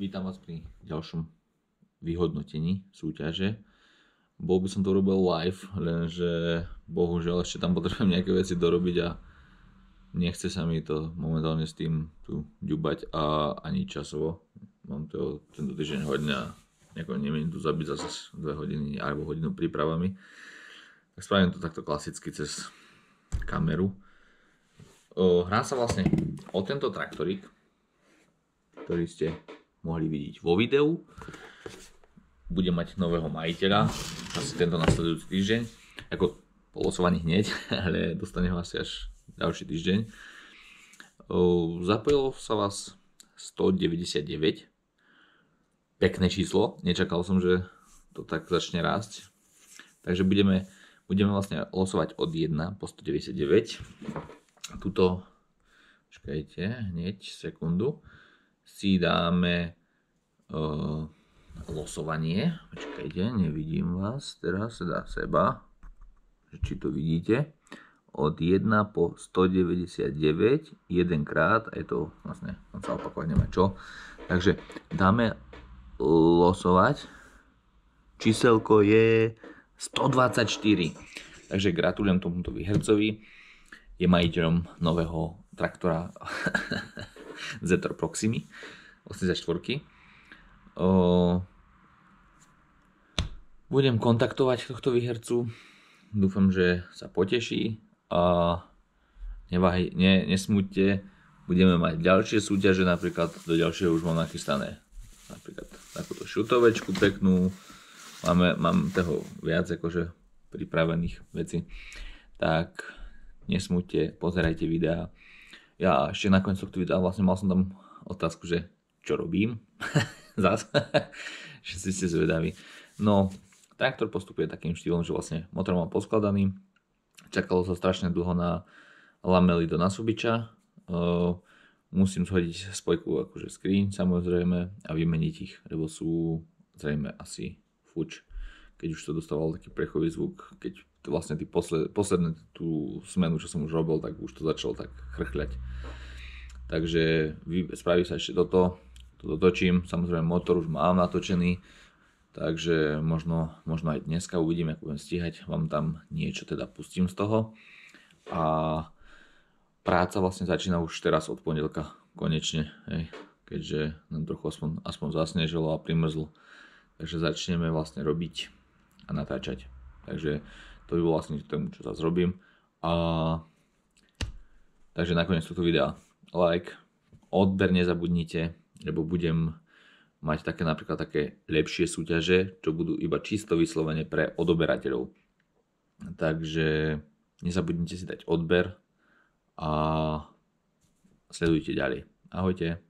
Vítam vás pri ďalšom vyhodnotení súťaže. Bol by som to robil live, lenže bohužiaľ ešte tam potrebujem nejaké veci dorobiť a nechce sa mi to momentálne s tým tu ďubať a ani časovo. Mám to tento týždeň hodne a nejako tu zabiť zase 2 hodiny alebo hodinu prípravami. Tak spravím to takto klasicky cez kameru. Hrá sa vlastne o tento traktorík, ktorý ste mohli vidieť vo videu. Bude mať nového majiteľa, asi tento nasledujúci týždeň. Ako polosovaný hneď, ale dostane ho asi až ďalší týždeň. Zapojilo sa vás 199. Pekné číslo, nečakal som, že to tak začne rásť. Takže budeme, budeme vlastne losovať od 1 po 199. Tuto, počkajte, hneď sekundu si dáme uh, losovanie. Počkajte, nevidím vás teraz, teda seba, či to vidíte. Od 1 po 199, jedenkrát, je to vlastne, on sa opakovať nemá čo. Takže dáme losovať. Číselko je 124. Takže gratulujem tomuto výhercovi. Je majiteľom nového traktora Zetor Proximy 84. O, budem kontaktovať tohto výhercu. Dúfam, že sa poteší a neváhaj, ne, nesmúďte. Budeme mať ďalšie súťaže, napríklad do ďalšieho už mám nachystané napríklad takúto šutovečku peknú. Máme, mám toho viac akože pripravených vecí. Tak nesmúďte, pozerajte videá ja ešte nakoniec tohto videa vlastne mal som tam otázku, že čo robím. Zas. Všetci ste zvedaví. No, traktor postupuje takým štýlom, že vlastne motor mám poskladaný. Čakalo sa strašne dlho na lamely do nasubiča. Musím zhodiť spojku akože screen samozrejme a vymeniť ich, lebo sú zrejme asi fuč. Keď už to dostával taký prechový zvuk, keď vlastne tý posled, poslednú tú smenu, čo som už robil, tak už to začalo tak chrchľať. Takže spraví sa ešte toto, to dotočím, samozrejme motor už mám natočený, takže možno, možno aj dneska uvidím, ako budem stíhať, vám tam niečo teda pustím z toho. A práca vlastne začína už teraz od pondelka, konečne, hej, keďže nám trochu aspoň, aspoň zasnežilo a primrzlo. Takže začneme vlastne robiť a natáčať. Takže to by bolo vlastne tomu, čo sa zrobím. A... Takže nakoniec tohto videa like, odber nezabudnite, lebo budem mať také napríklad také lepšie súťaže, čo budú iba čisto vyslovene pre odoberateľov. Takže nezabudnite si dať odber a sledujte ďalej. Ahojte.